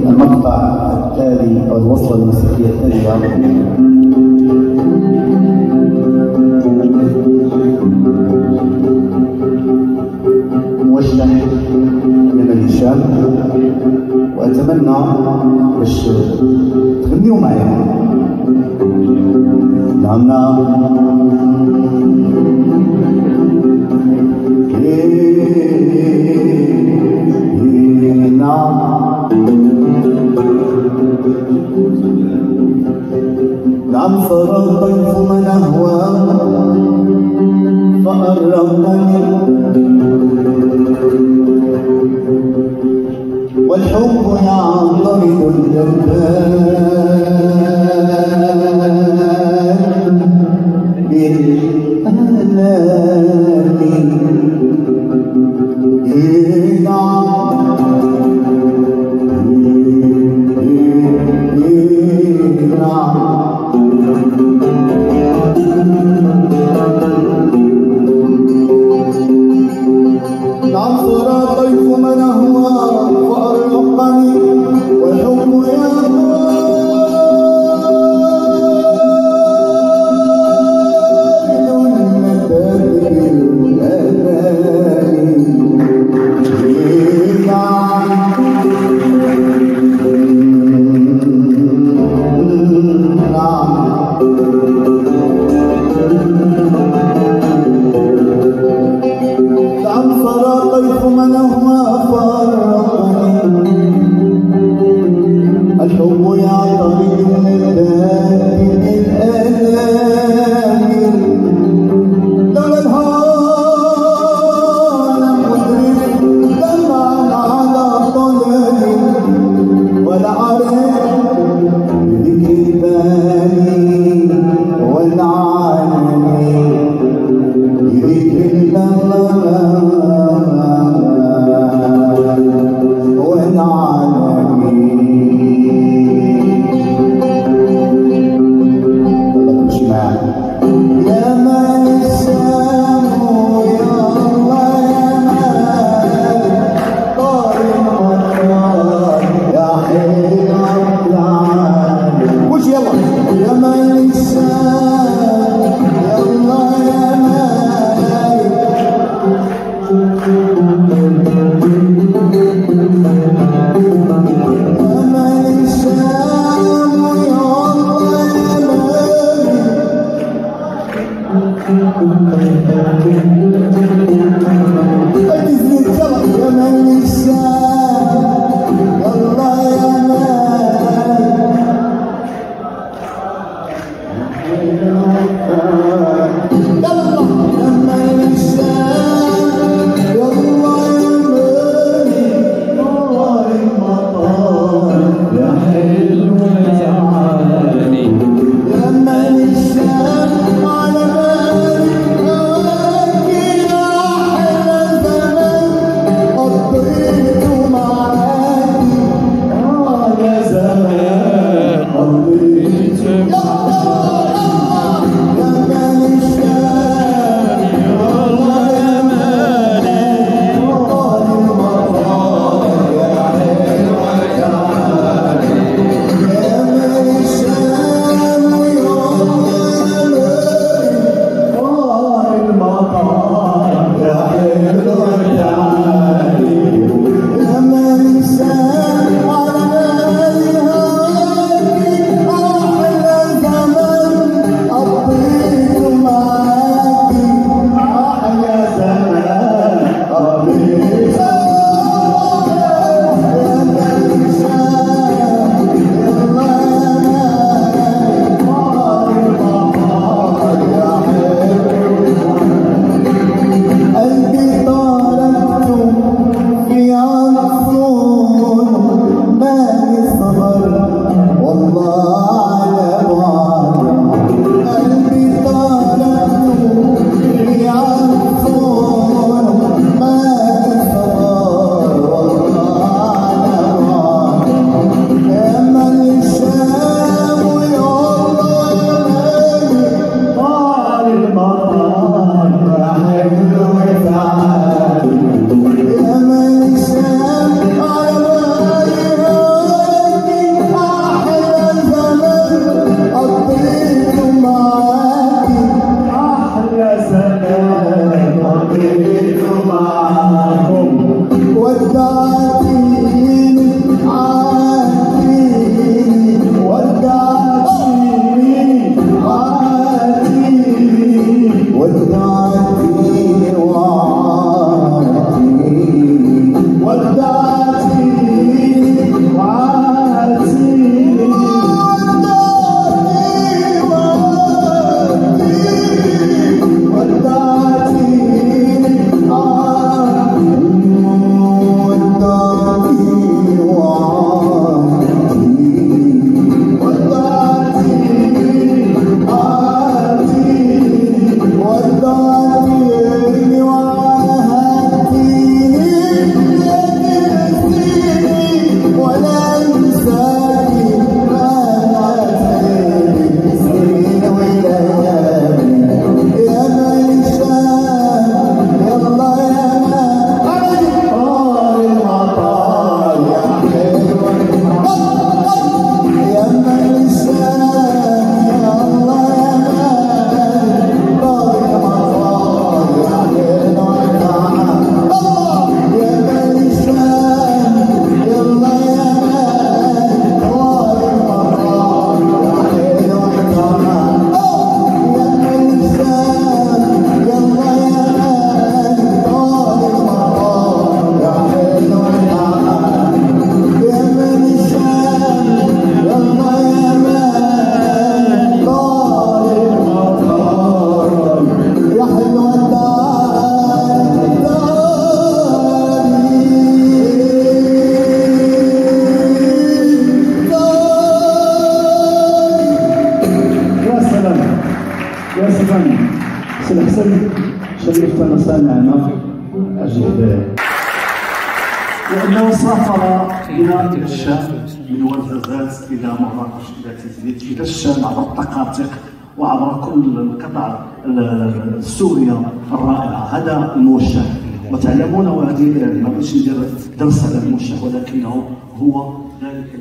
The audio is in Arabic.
المقطع التالي أو الوصلة الموسيقيه التالية موجه لمن هشام وأتمنى باش تغنيوا معايا نعم نعم. نعم. صار الضيف من أهوى فقربني والحب يعترض الجبال نعم صار طيف من أهوى الله يا Deus. lugar. شرفتنا سامعنا أجب لأنه سافر بنا إلى الشام من ورزازات إلى مراكش إلى تيزيد إلى الشام عبر الطقاطق وعبر كل القطع السورية الرائعة. هذا الموشح وتعلمون وهذه ما بغيتش ندير درس على الموشح ولكنه هو ذلك